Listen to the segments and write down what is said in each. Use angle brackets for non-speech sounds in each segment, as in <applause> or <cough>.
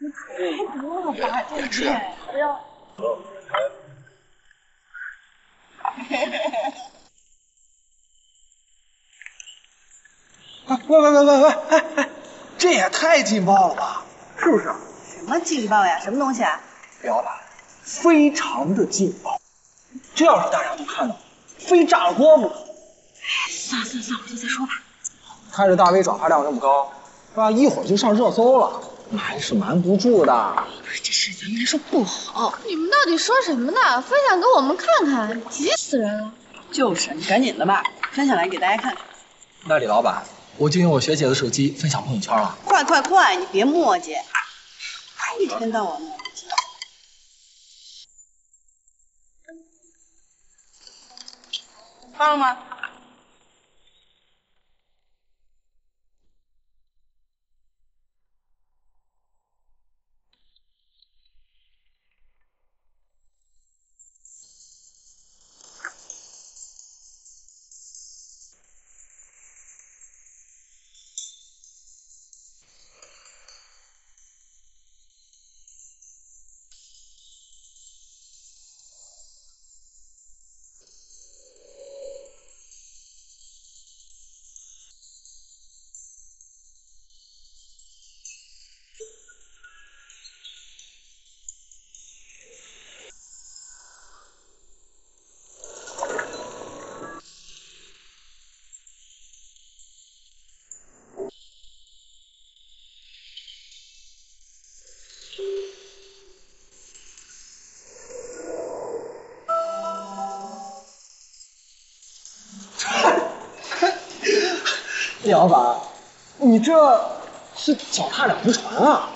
太多了吧，这钱不要。喂喂喂喂喂，哎哎，这也太劲爆了吧，是不是？什么劲爆呀？什么东西啊？李老板，非常的劲爆，这要是大家都看到，非炸了锅不可。哎，算了算了算了，回头再说吧。看着大 V 转发量这么高，是吧？一会儿就上热搜了，瞒是瞒不住的。不是，这事咱们人说不好。你们到底说什么呢？分享给我们看看，急死人了。就是，你赶紧的吧，分享来给大家看看。那李老板，我就用我学姐的手机分享朋友圈了。快快快，你别磨叽，一天到晚的。发了吗？李老板，你这是脚踏两只船啊！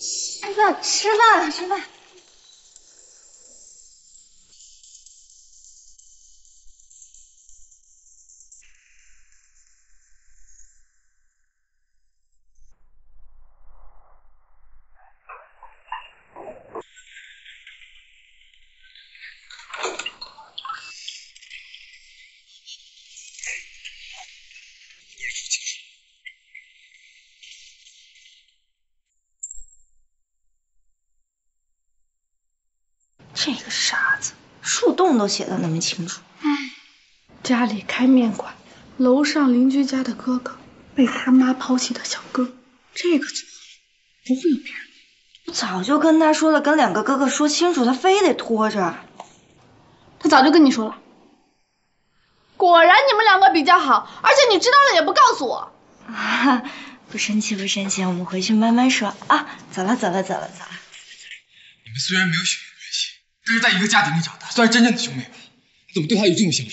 吃饭，吃饭，吃饭。这个傻子，树洞都写的那么清楚。唉，家里开面馆，楼上邻居家的哥哥被他妈抛弃的小哥，这个组合不会有别人。我早就跟他说了，跟两个哥哥说清楚，他非得拖着。他早就跟你说了。果然你们两个比较好，而且你知道了也不告诉我。啊，不生气不生气，我们回去慢慢说啊。走了走了走了走了。你们虽然没有血缘关系，但是在一个家庭里长大，算是真正的兄妹吧？你怎么对他有这种想法？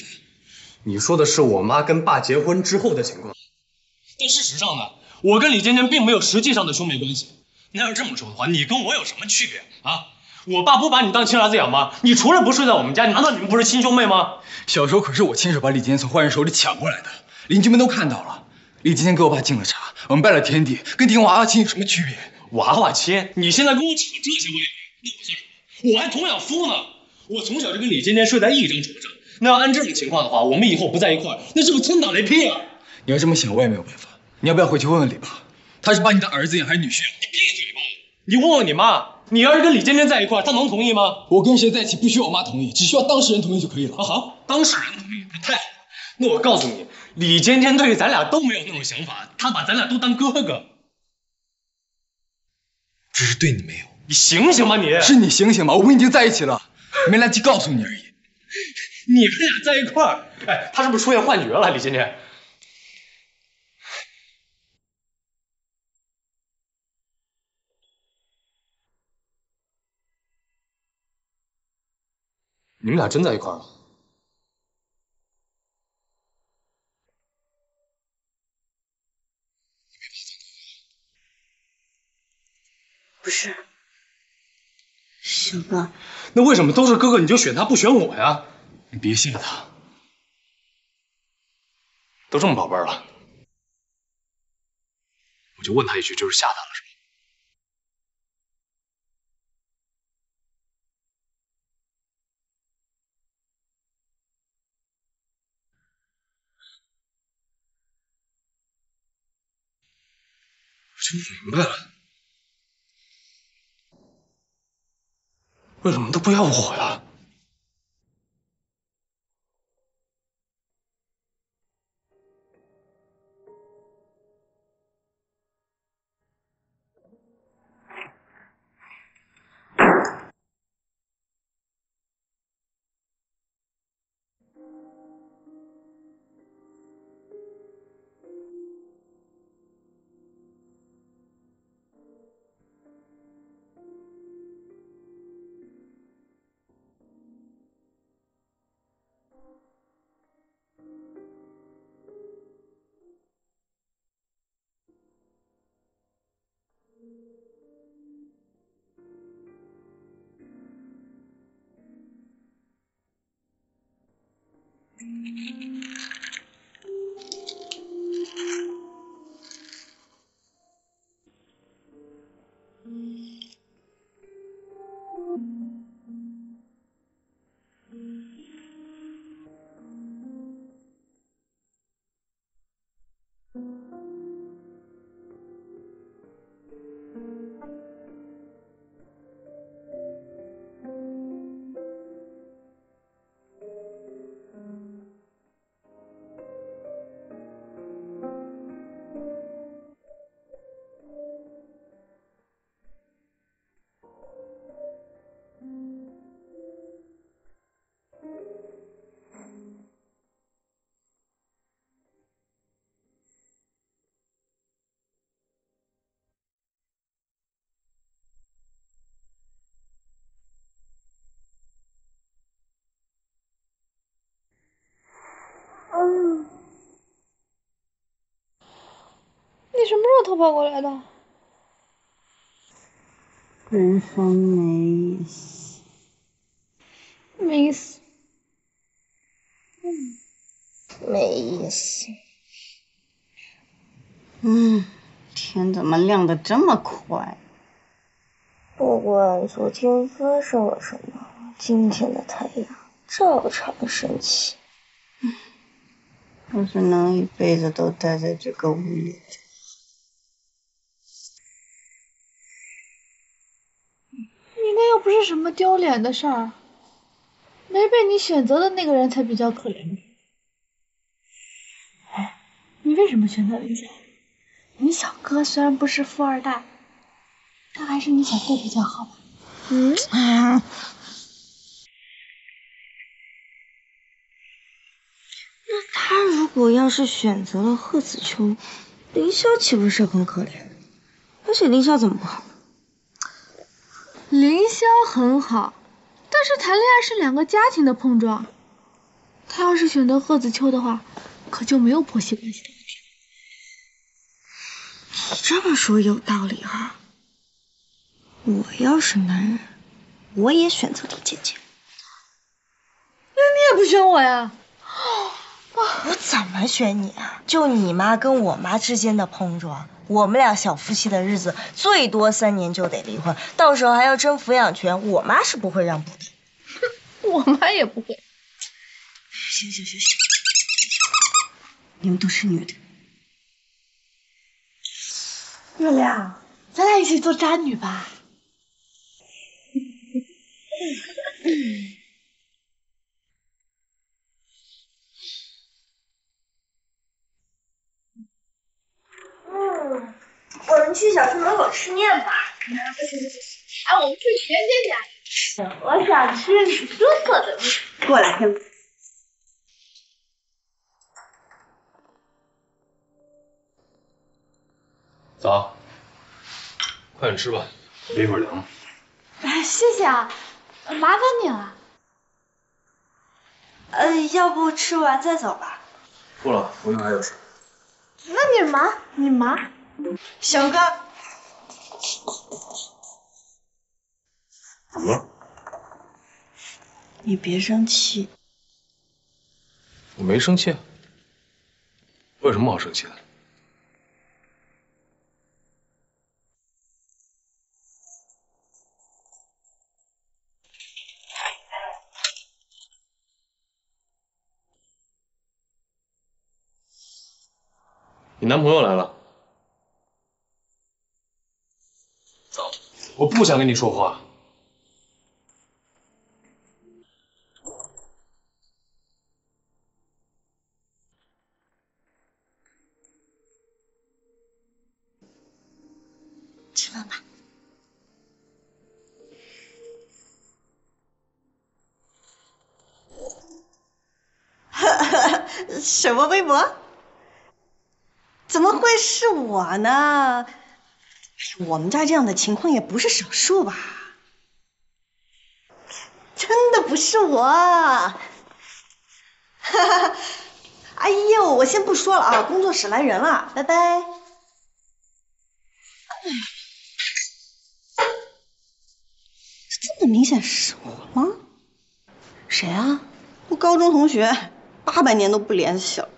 你说的是我妈跟爸结婚之后的情况，但事实上呢，我跟李尖尖并没有实际上的兄妹关系。那要是这么说的话，你跟我有什么区别啊？我爸不把你当亲儿子养吗？你除了不睡在我们家，难道你们不是亲兄妹吗？小时候可是我亲手把李尖尖从坏人手里抢过来的，邻居们都看到了。李尖尖给我爸敬了茶，我们拜了天地，跟订娃娃亲有什么区别？娃娃亲？你现在跟我扯这些歪理，那我算什么？我还童养夫呢。我从小就跟李尖尖睡在一张床上，那要按这种情况的话，我们以后不在一块儿，那是不是天打雷劈啊？你要这么想，我也没有办法。你要不要回去问问李爸，他是把你当儿子养还是女婿？你闭嘴吧！你问问你妈。你要是跟李尖尖在一块，她能同意吗？我跟谁在一起不需要我妈同意，只需要当事人同意就可以了。啊好，当事人同意，太好了。那我告诉你，李尖尖对于咱俩都没有那种想法，他把咱俩都当哥哥。只是对你没有。你醒醒吧你！是你醒醒吧，我们已经在一起了，没来及告诉你而已。你们俩在一块，哎，他是不是出现幻觉了？李尖尖。你们俩真在一块了？哥，那为什么都是哥哥你就选他不选我呀？你别吓他，都这么宝贝了，我就问他一句就是吓他了是吗？我就不明白了。为什么都不要我呀？你什么时候偷跑过来的？人生没意思。没意思。嗯没意思。嗯，天怎么亮的这么快？不管昨天发生了什么，今天的太阳照常升起。要是能一辈子都待在这个屋里，应该又不是什么丢脸的事儿，没被你选择的那个人才比较可怜。哎，你为什么选择林家？你小哥虽然不是富二代，但还是你小哥比较好吧？嗯。那他如果要是选择了贺子秋，凌霄岂不是很可怜？而且凌霄怎么不好？凌霄很好，但是谈恋爱是两个家庭的碰撞。他要是选择贺子秋的话，可就没有婆媳关系的问题。你这么说有道理哈、我要是男人，我也选择李姐姐。那你也不选我呀？我怎么选你啊？就你妈跟我妈之间的碰撞，我们俩小夫妻的日子最多三年就得离婚，到时候还要争抚养权，我妈是不会让步的。<laughs> 我妈也不会。行行行行，你们都是女的，月亮，咱俩一起做渣女吧。嗯，<laughs> 我们去小区门口吃面吧。哎，我们去甜甜家吃。我想吃你哥做的面。过来，天早，快点吃吧，别一会儿凉了。哎，谢谢啊，麻烦你了。呃，要不吃完再走吧？不了，我还有事。那你忙，你忙。小哥，怎么了？你别生气。我没生气啊，我有什么好生气的？你男朋友来了。走我不想跟你说话。吃饭吧。<laughs> 什么微博？是我呢？我们家这样的情况也不是少数吧？真的不是我。哈哈哈，哎呦，我先不说了啊，工作室来人了，拜拜。这么明显是我吗？谁啊？我高中同学，八百年都不联系了。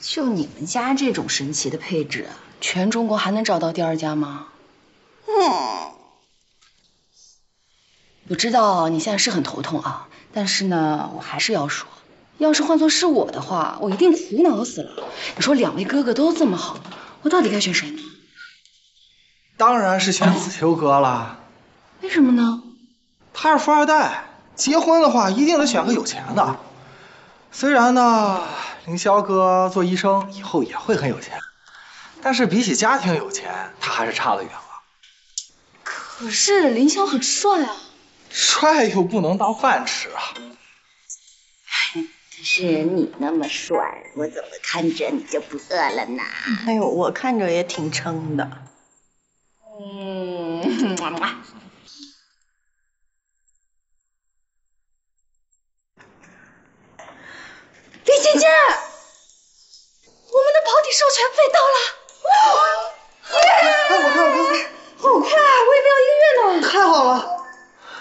就你们家这种神奇的配置，全中国还能找到第二家吗？嗯，我知道你现在是很头痛啊，但是呢，我还是要说，要是换做是我的话，我一定苦恼死了。你说两位哥哥都这么好，我到底该选谁呢？当然是选子秋哥了。为什么呢？他是富二代，结婚的话一定得选个有钱的。虽然呢，凌霄哥做医生以后也会很有钱，但是比起家庭有钱，他还是差得远了。可是凌霄很帅啊。帅又不能当饭吃啊。可是你那么帅，我怎么看着你就不饿了呢？哎呦，我看着也挺撑的。嗯，么么。李尖尖，我们的保底授权费到了！哇，耶！看我看我看，好快啊！我以为要一个月呢。太好了！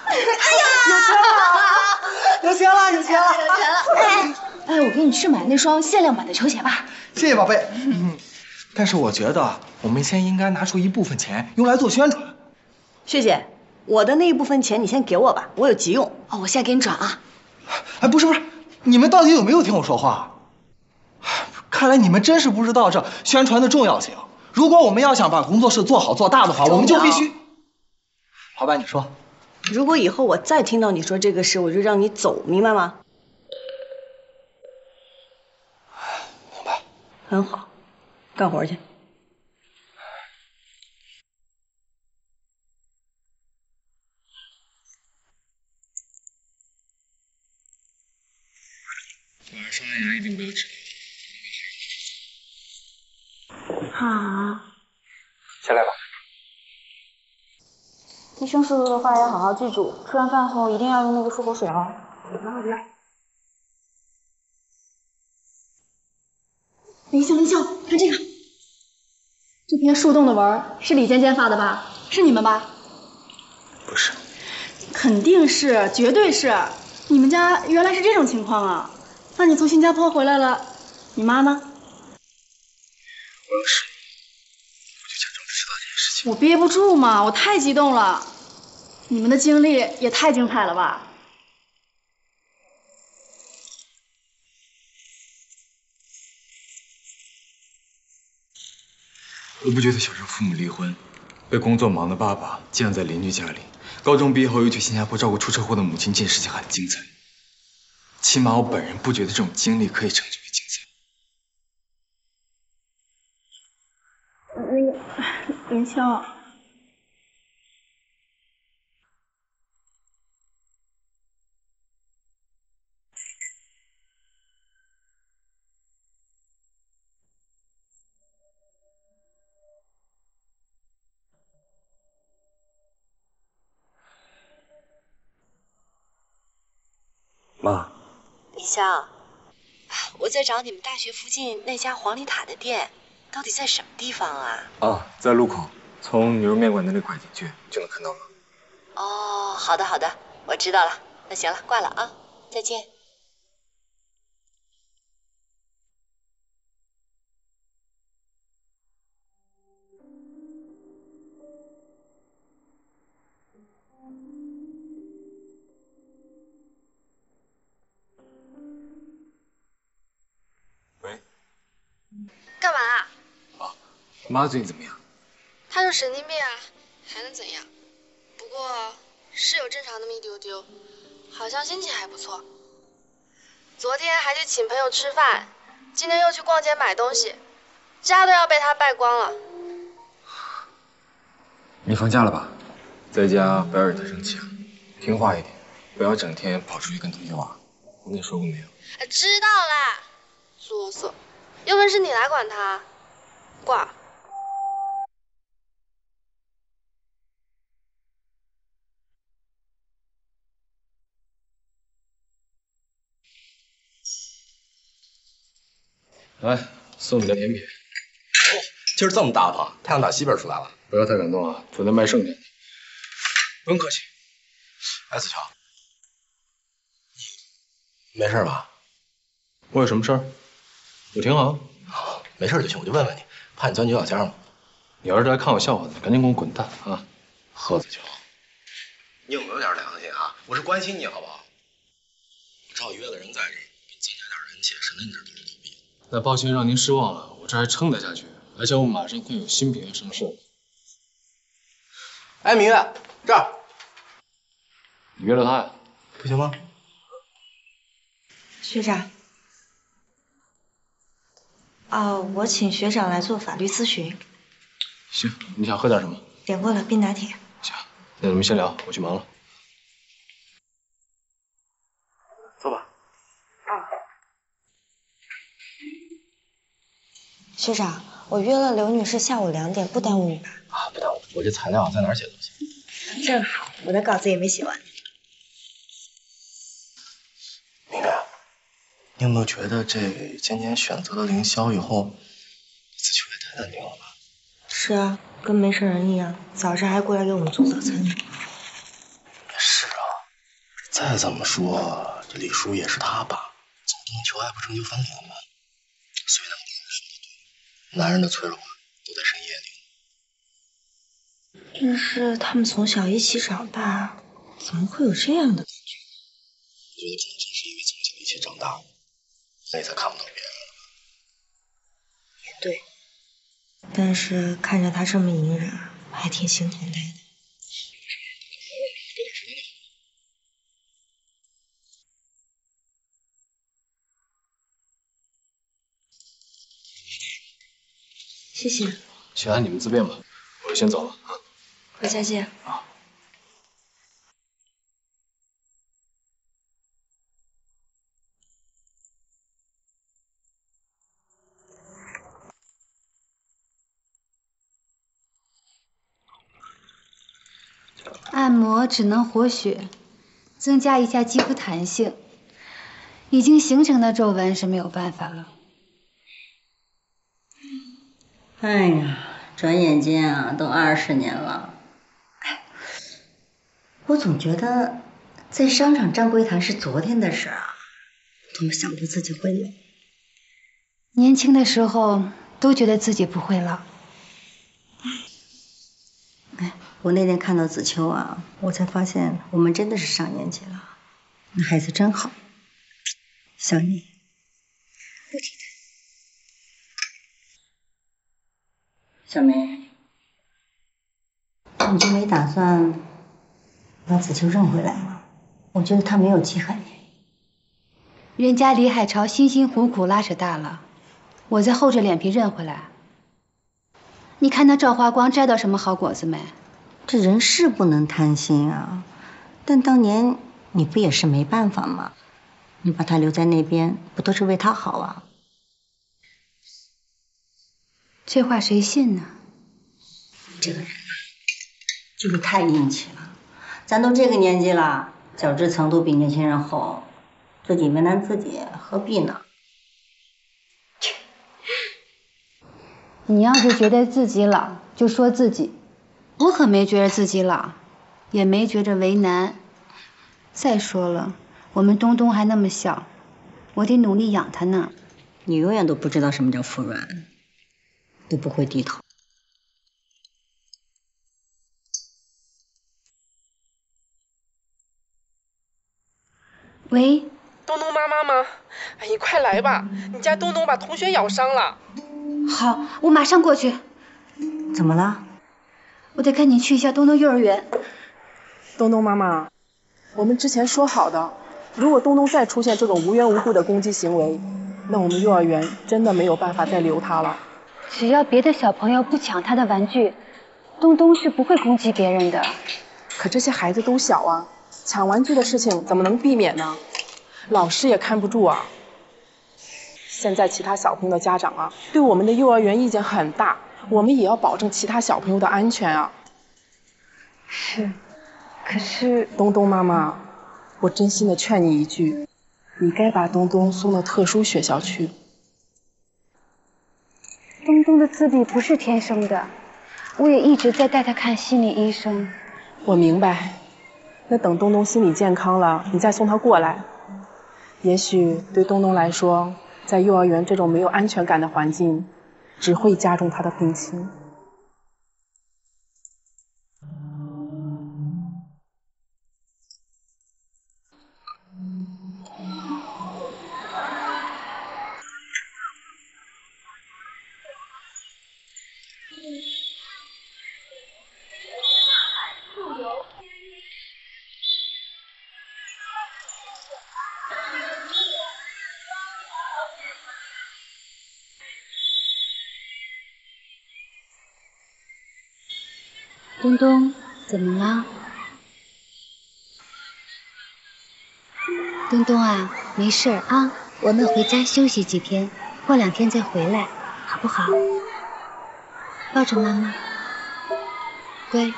哎呀，有钱了！<laughs> 有钱了！有钱了！哎，哎，我给你去买那双限量版的球鞋吧。谢谢宝贝。嗯，但是我觉得我们先应该拿出一部分钱用来做宣传。学姐，我的那一部分钱你先给我吧，我有急用。哦，我现在给你转啊。哎，不是不是，你们到底有没有听我说话？看来你们真是不知道这宣传的重要性。如果我们要想把工作室做好做大的话，我们就必须。老板，你说。如果以后我再听到你说这个事，我就让你走，明白吗？明白。很好，干活去。刷牙一定不要迟到。好。起来吧。医生叔叔的话要好好记住，吃完饭后一定要用那个漱口水哦。林霄，林霄，看这个，这篇树洞的文是李尖尖发的吧？是你们吧？不是。肯定是，绝对是。你们家原来是这种情况啊？那你从新加坡回来了，你妈呢？我要是你，我就假装不知道这件事情。我憋不住嘛，我太激动了。你们的经历也太精彩了吧！我不觉得小时候父母离婚，被工作忙的爸爸寄养在邻居家里，高中毕业后又去新加坡照顾出车祸的母亲，这件事情很精彩。起码我本人不觉得这种经历可以称之为精彩。那个林霄。妈，林霄，我在找你们大学附近那家黄梨塔的店，到底在什么地方啊？哦，在路口，从牛肉面馆那里拐进去就能看到了。哦，好的好的，我知道了。那行了，挂了啊，再见。妈最近怎么样？她就神经病啊，还能怎样？不过是有正常那么一丢丢，好像心情还不错。昨天还去请朋友吃饭，今天又去逛街买东西，家都要被她败光了。你放假了吧？在家不要惹她生气啊，听话一点，不要整天跑出去跟同学玩。我跟你说过没有？知道啦，啰嗦，有本事你来管她。挂。来，送你的甜品。哦，今儿这么大方，太阳打西边出来了。不要太感动啊，昨天卖剩下的。不用客气。哎，子乔，你没事吧？我有什么事儿？我挺好。没事就行，我就问问你，怕你钻牛角尖吗？你要是来看我笑话的，赶紧给我滚蛋啊！贺子乔，你有没有点良心啊？我是关心你好不好？我正好约了人在这儿，给你增加点人气，省得你这。那抱歉让您失望了，我这还撑得下去，而且我马上会有新品要上市。哎，明月，这儿。你约了他呀？不行吗？学长。哦，我请学长来做法律咨询。行，你想喝点什么？点过了冰拿铁。行，那你们先聊，我去忙了。坐吧。学长，我约了刘女士下午两点，不耽误你吧？啊，不耽误。我这材料在哪儿写都行。正好，我的稿子也没写完。明月，你有没有觉得这今天选择了凌霄以后，子秋也太淡定了吧？是啊，跟没事人一样，早上还过来给我们做早餐呢。也是啊，再怎么说，这李叔也是他爸，总不能求爱不成就翻脸吧？所以呢，男人的脆弱都在深夜里。但是他们从小一起长大，怎么会有这样的感觉？我觉得可能正是因为从小一起长大，所以才看不到别人。也对。但是看着他这么隐忍，我还挺心疼他的。谢谢。其他你们自便吧，我就先走了啊。回家见。啊。按摩只能活血，增加一下肌肤弹性。已经形成的皱纹是没有办法了。哎呀，转眼间啊，都二十年了。我总觉得在商场站柜台是昨天的事啊，怎么想着自己会老？年轻的时候都觉得自己不会老。哎，我那天看到子秋啊，我才发现我们真的是上年纪了。那孩子真好，想你。不提他。小梅，你就没打算把子秋认回来吗？我觉得他没有记恨你。人家李海潮辛辛苦苦拉扯大了，我再厚着脸皮认回来。你看那赵华光摘到什么好果子没？这人是不能贪心啊，但当年你不也是没办法吗？你把他留在那边，不都是为他好啊？这话谁信呢？这个人啊，就是太硬气了。咱都这个年纪了，角质层都比年轻人厚，自己为难自己，何必呢？你要是觉得自己老，就说自己。我可没觉得自己老，也没觉着为难。再说了，我们东东还那么小，我得努力养他呢。你永远都不知道什么叫服软，都不会低头。喂，东东妈妈吗？哎，你快来吧，你家东东把同学咬伤了。好，我马上过去。怎么了？我得赶紧去一下东东幼儿园。东东妈妈，我们之前说好的，如果东东再出现这种无缘无故的攻击行为，那我们幼儿园真的没有办法再留他了。只要别的小朋友不抢他的玩具，东东是不会攻击别人的。可这些孩子都小啊，抢玩具的事情怎么能避免呢？老师也看不住啊。现在其他小朋友的家长啊，对我们的幼儿园意见很大，我们也要保证其他小朋友的安全啊。是，可是东东妈妈，我真心的劝你一句，你该把东东送到特殊学校去。东东的自闭不是天生的，我也一直在带他看心理医生。我明白，那等东东心理健康了，你再送他过来。也许对东东来说，在幼儿园这种没有安全感的环境，只会加重他的病情。东东，怎么了？东东啊，没事啊，我们回家休息几天，过两天再回来，好不好？抱着妈妈，乖。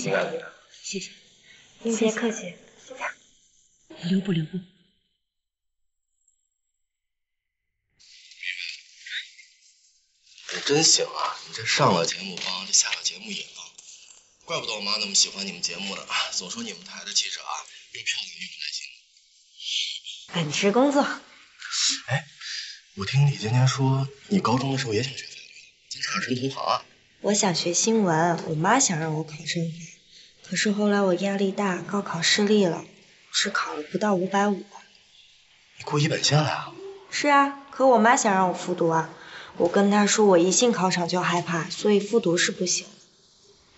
谢谢，谢谢，您别客气。留步，留步。你真行啊！你这上了节目帮，这下了节目也帮，怪不得我妈那么喜欢你们节目呢，总说你们台的记者啊，又漂亮又有耐心。本职工作。哎，我听李尖尖说，你高中的时候也想学法律，咱差生同行啊。我想学新闻，我妈想让我考政法，可是后来我压力大，高考失利了，只考了不到五百五。你过一本线了呀？是啊，可我妈想让我复读啊，我跟她说我一进考场就害怕，所以复读是不行。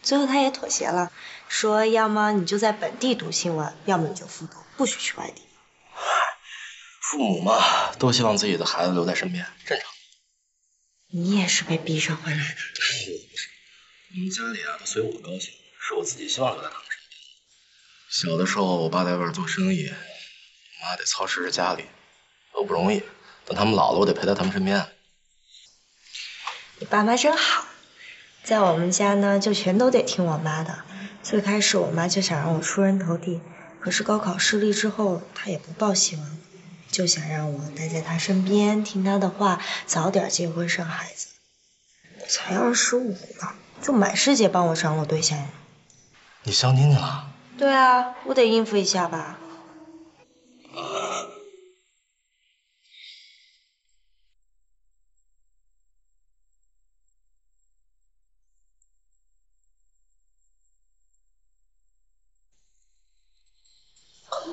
最后她也妥协了，说要么你就在本地读新闻，要么你就复读，不许去外地。父母嘛，都希望自己的孩子留在身边，正常。你也是被逼上回来的。我不是，我们家里啊都随我高兴，是我自己希望留在他们身边。小的时候，我爸在外边做生意，我妈得操持着家里，都不容易。等他们老了，我得陪在他们身边。你爸妈真好，在我们家呢，就全都得听我妈的。最开始我妈就想让我出人头地，可是高考失利之后，她也不抱希望，就想让我待在她身边，听她的话，早点结婚生孩子。我才二十五呢，就满世界帮我张罗对象。你相亲去了？对啊，我得应付一下吧。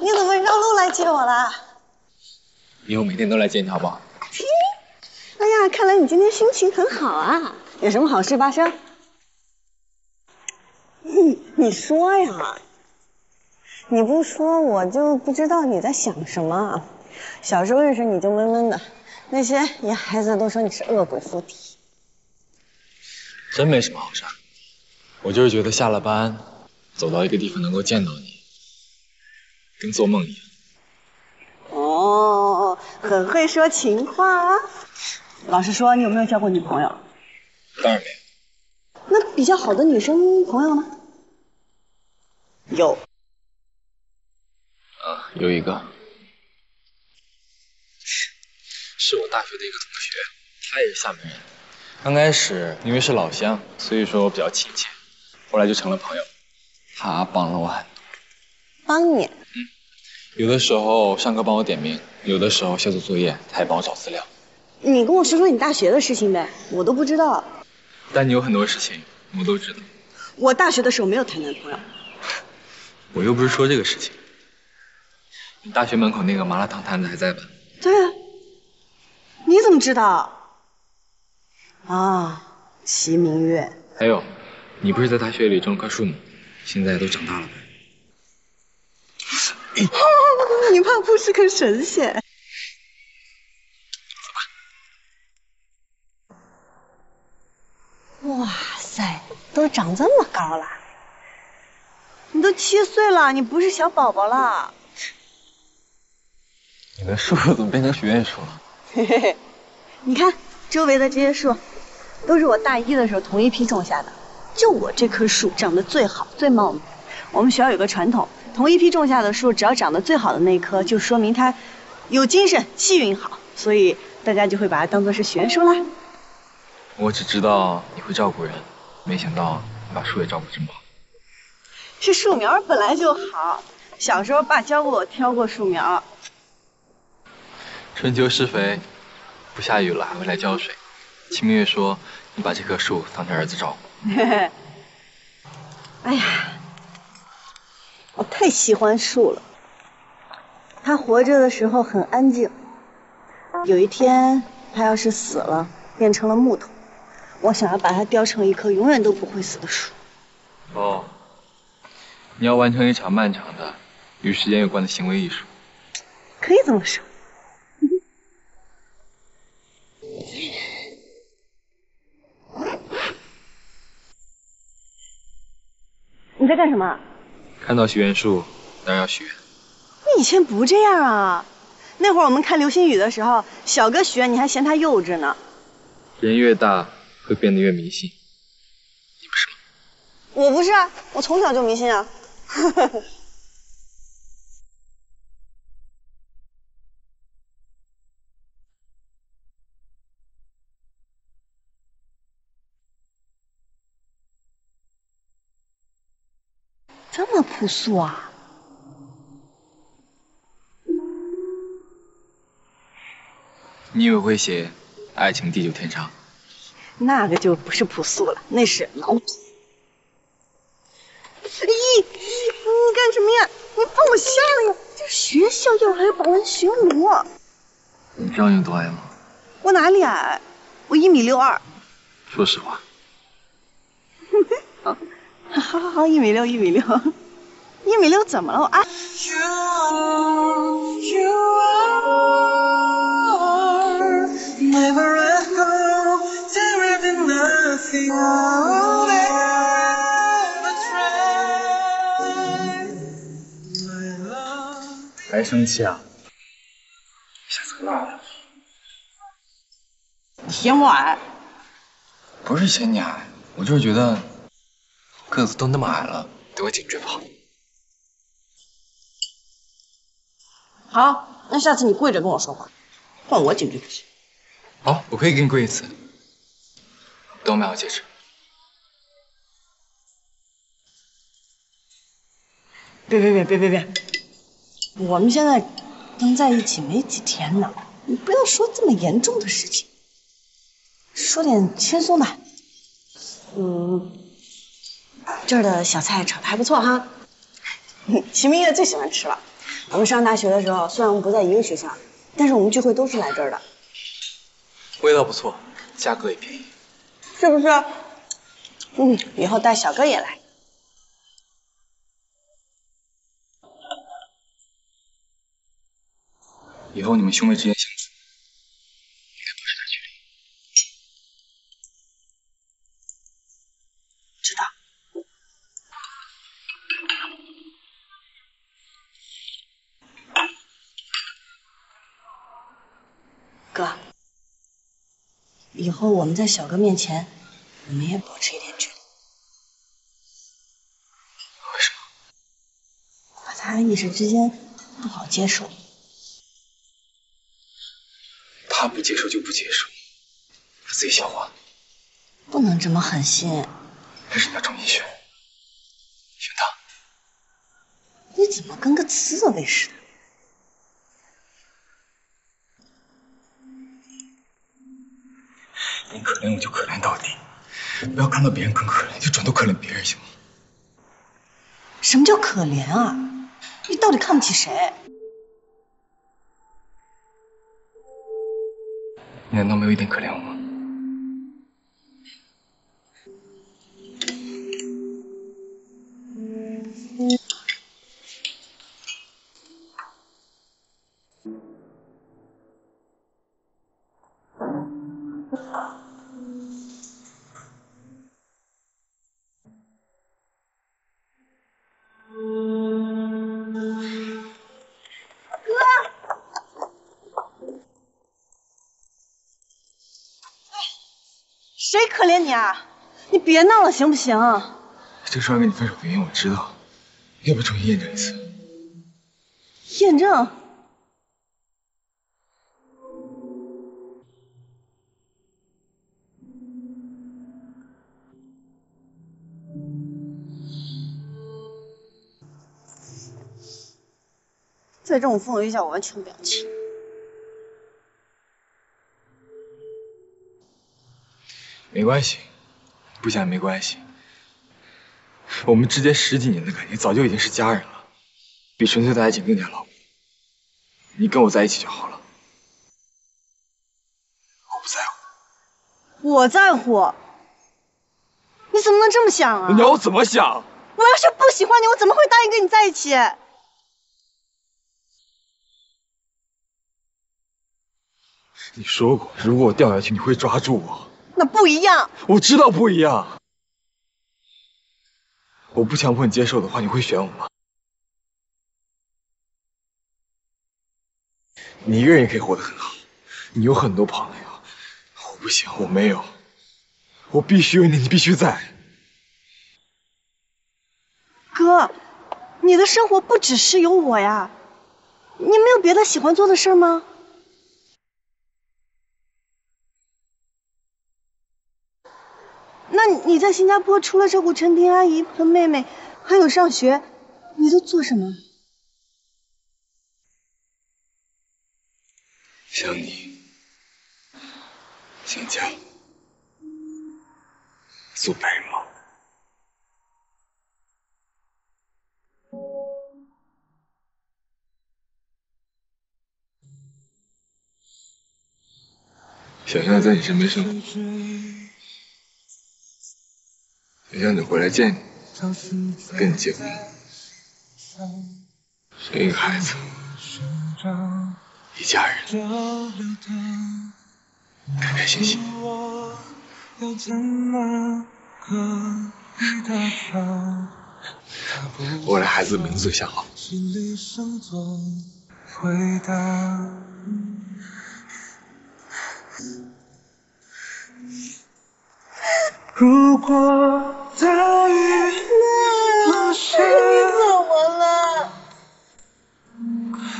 你怎么绕路来接我啦？以后每天都来接你好不好？哎呀，看来你今天心情很好啊，有什么好事发生？嗯，你说呀，你不说我就不知道你在想什么。小时候认识你就闷闷的，那些野孩子都说你是恶鬼附体。真没什么好事儿，我就是觉得下了班，走到一个地方能够见到你，跟做梦一样。哦，很会说情话啊。老实说，你有没有交过女朋友？当然没有。那比较好的女生朋友呢？有。啊，有一个，是我大学的一个同学，他也是厦门人。刚开始因为是老乡，所以说我比较亲切，后来就成了朋友。他帮了我很多。帮你？嗯，有的时候上课帮我点名，有的时候小组作业他也帮我找资料。你跟我说说你大学的事情呗，我都不知道。但你有很多事情我都知道。我大学的时候没有谈男朋友。我又不是说这个事情。你大学门口那个麻辣烫摊子还在吧？对啊。你怎么知道？啊，齐明月。还有，你不是在大学里种了棵树吗？现在都长大了呗？你怕不是个神仙？哇塞，都长这么高了！你都七岁了，你不是小宝宝了。你的树怎么变成许愿树了？嘿 <laughs> 嘿嘿，你看周围的这些树，都是我大一的时候同一批种下的，就我这棵树长得最好、最茂密。我们学校有个传统，同一批种下的树，只要长得最好的那一棵，就说明它有精神、气运好，所以大家就会把它当做是许愿树啦。我只知道你会照顾人，没想到你把树也照顾这么好。是树苗本来就好，小时候爸教过我挑过树苗。春秋施肥，不下雨了还会来浇水。秦明月说你把这棵树当成儿子照顾。<laughs> 哎呀，我太喜欢树了。它活着的时候很安静，有一天它要是死了，变成了木头。我想要把它雕成一棵永远都不会死的树。哦，你要完成一场漫长的与时间有关的行为艺术。可以这么说。你在干什么？看到许愿树，当然要许愿。你以前不这样啊？那会儿我们看流星雨的时候，小哥许愿，你还嫌他幼稚呢。人越大。会变得越迷信，你不是吗？我不是啊，我从小就迷信啊。<laughs> 这么朴素啊？你以为会写“爱情地久天长”？那个就不是朴素了，那是老土。咦，你干什么呀？你放我下来呀！这学校要来保安巡逻。你知道你有多矮吗？我哪里矮？我一米六二。说实话。好，好，好，好，一米六，一米六，一米六怎么了？我矮。还生气啊？下次拉了。你嫌我矮？不是嫌你矮，我就是觉得个子都那么矮了，得我颈椎不。好，好那下次你跪着跟我说话，换我颈椎不行。好，我可以给你跪一次。等我买好戒指。别别别别别别！我们现在刚在一起没几天呢，你不要说这么严重的事情，说点轻松的。嗯，这儿的小菜炒的还不错哈，<laughs> 秦明月最喜欢吃了。我们上大学的时候，虽然我们不在一个学校，但是我们聚会都是来这儿的。味道不错，价格也便宜。是不是？嗯，以后带小哥也来。以后你们兄妹之间相处，应该保持点距离。知道。哥，以后我们在小哥面前，我们也保持一点距离。为什么？怕他一时之间不好接受。不接受就不接受。他自己消化。不能这么狠心。还是你要重新选。选他。你怎么跟个刺猬似的？你可怜我就可怜到底。不要看到别人更可怜就转头可怜别人行吗？什么叫可怜啊？你到底看不起谁？你难道没有一点可怜我吗？别闹了，行不行？这事要跟你分手的原因我知道，要不要重新验证一次？验证？在这种氛围下，我完全不要去。没关系，不想也没关系。我们之间十几年的感情早就已经是家人了，比纯粹的爱情更加牢固。你跟我在一起就好了，我不在乎。我在乎。你怎么能这么想啊？你要我怎么想？我要是不喜欢你，我怎么会答应跟你在一起？你说过，如果我掉下去，你会抓住我。那不一样。我知道不一样。我不强迫你接受的话，你会选我吗？你一个人也可以活得很好，你有很多朋友，我不行，我没有，我必须有你，你必须在。哥，你的生活不只是有我呀，你没有别的喜欢做的事吗？那你在新加坡除了照顾陈婷阿姨和妹妹，还有上学，你都做什么？想你，想家，做白日梦。想象在你身边生活，想象着回来见你，跟你结婚，生一个孩子，一家人，开开心心。我连孩子的名字都想好。如果大雨落下，你怎么了？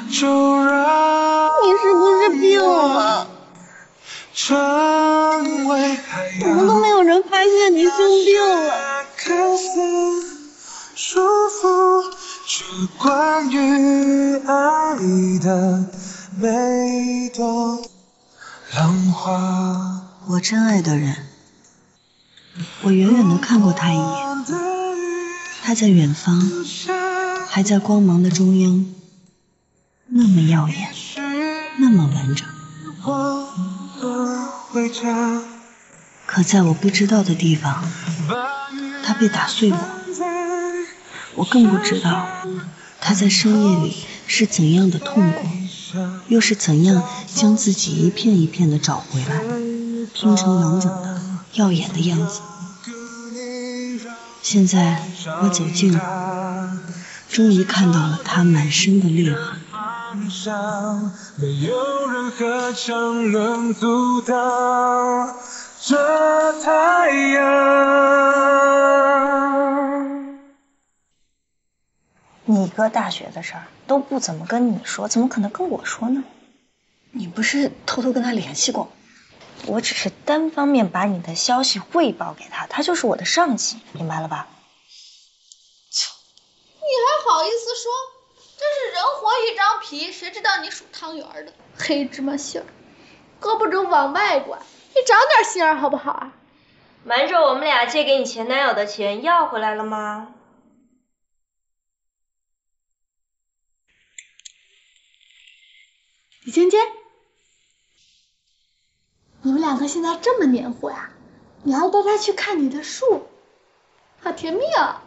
就让你是不是病了？成为海怎么都没有人发现你生病了？看似束缚，却关于爱的每朵浪花。我真爱的人，我远远的看过他一眼，他在远方，还在光芒的中央，那么耀眼，那么完整。可在我不知道的地方，他被打碎过。我更不知道他在深夜里是怎样的痛苦，又是怎样将自己一片一片的找回来，拼成完整的、耀眼的样子。现在我走近了，终于看到了他满身的裂痕。没有任何阻挡这太阳。你哥大学的事儿都不怎么跟你说，怎么可能跟我说呢？你不是偷偷跟他联系过吗？我只是单方面把你的消息汇报给他，他就是我的上级，明白了吧？你还好意思说？真是人活一张皮，谁知道你属汤圆的？黑芝麻馅儿，胳膊肘往外拐，你长点心眼好不好啊？瞒着我们俩借给你前男友的钱要回来了吗？李尖尖，你们两个现在这么黏糊呀？你还带他去看你的树，好甜蜜哦！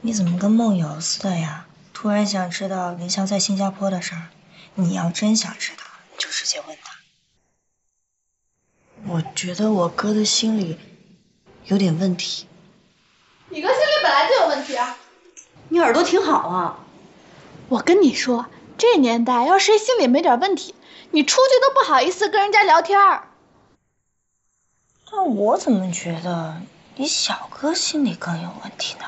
你怎么跟梦游似的呀？突然想知道林霄在新加坡的事儿。你要真想知道，你就直接问他。我觉得我哥的心里有点问题。你哥心里本来就有问题啊！你耳朵挺好啊。我跟你说，这年代要谁心里没点问题，你出去都不好意思跟人家聊天儿。但我怎么觉得你小哥心里更有问题呢？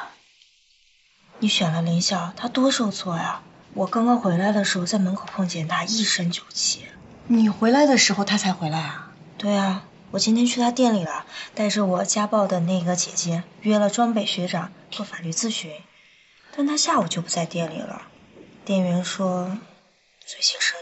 你选了林笑，他多受挫呀！我刚刚回来的时候，在门口碰见他，一身酒气。你回来的时候，他才回来啊？对啊，我今天去他店里了，带着我家暴的那个姐姐，约了庄北学长做法律咨询。但他下午就不在店里了，店员说最近生意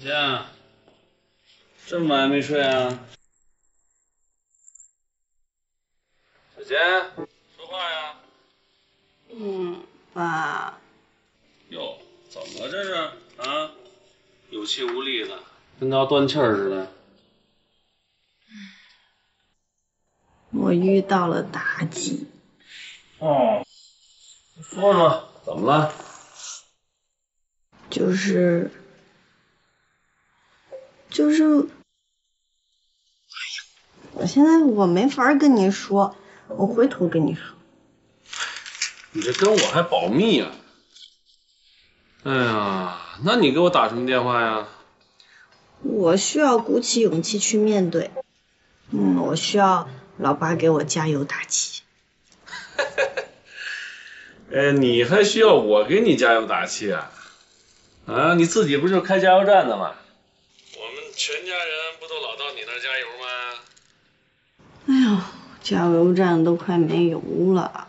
小倩，这么晚还没睡啊？小杰，说话呀！嗯，爸。哟，怎么了这是？啊，有气无力的，跟要断气儿似的。我遇到了妲己。哦，说说怎么了？就是。就是，哎呀，我现在我没法跟你说，我回头跟你说。你这跟我还保密啊？哎呀，那你给我打什么电话呀？我需要鼓起勇气去面对，嗯，我需要老爸给我加油打气。<laughs> 哎，你还需要我给你加油打气啊？啊，你自己不是开加油站的吗？全家人不都老到你那加油吗？哎呦，加油站都快没油了。